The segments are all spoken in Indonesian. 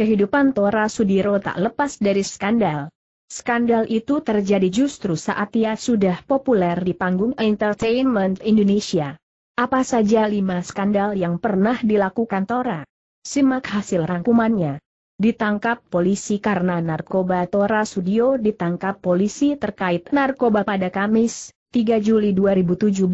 kehidupan Tora Sudiro tak lepas dari skandal. Skandal itu terjadi justru saat ia sudah populer di panggung entertainment Indonesia. Apa saja lima skandal yang pernah dilakukan Tora? Simak hasil rangkumannya. Ditangkap polisi karena narkoba Tora Sudio ditangkap polisi terkait narkoba pada Kamis, 3 Juli 2017,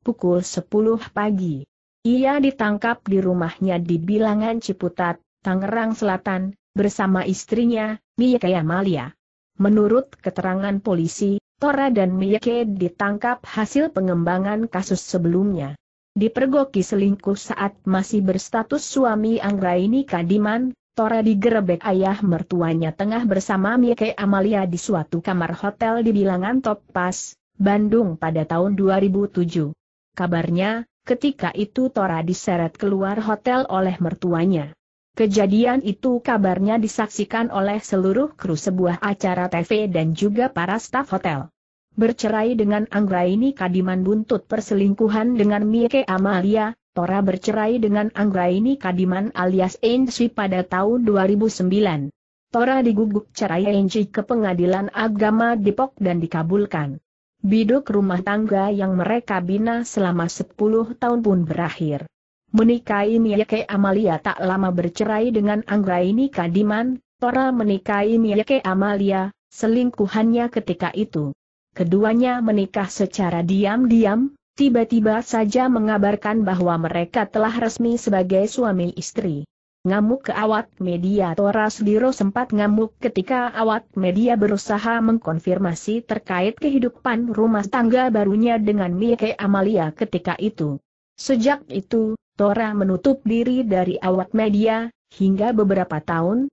pukul 10 pagi. Ia ditangkap di rumahnya di Bilangan Ciputat, Tangerang Selatan, bersama istrinya, Miyake Amalia. Menurut keterangan polisi, Tora dan Miyake ditangkap hasil pengembangan kasus sebelumnya. Dipergoki selingkuh saat masih berstatus suami Anggraini Kadiman, Tora digerebek ayah mertuanya tengah bersama Mieke Amalia di suatu kamar hotel di bilangan Toppas, Bandung pada tahun 2007. Kabarnya, ketika itu Tora diseret keluar hotel oleh mertuanya. Kejadian itu kabarnya disaksikan oleh seluruh kru sebuah acara TV dan juga para staf hotel. Bercerai dengan Anggraini Kadiman buntut perselingkuhan dengan Mieke Amalia, Tora bercerai dengan Anggraini Kadiman alias Enci pada tahun 2009. Tora diguguk cerai Enci ke pengadilan agama Depok dan dikabulkan. Biduk rumah tangga yang mereka bina selama 10 tahun pun berakhir. Menikahi Miyake Amalia tak lama bercerai dengan Anggraini Kadiman, Tora menikahi Miyake Amalia, selingkuhannya ketika itu. Keduanya menikah secara diam-diam, tiba-tiba saja mengabarkan bahwa mereka telah resmi sebagai suami istri. Ngamuk ke awak media Tora Sudiro sempat ngamuk ketika awak media berusaha mengkonfirmasi terkait kehidupan rumah tangga barunya dengan Mike Amalia ketika itu. Sejak itu, Tora menutup diri dari awak media, hingga beberapa tahun,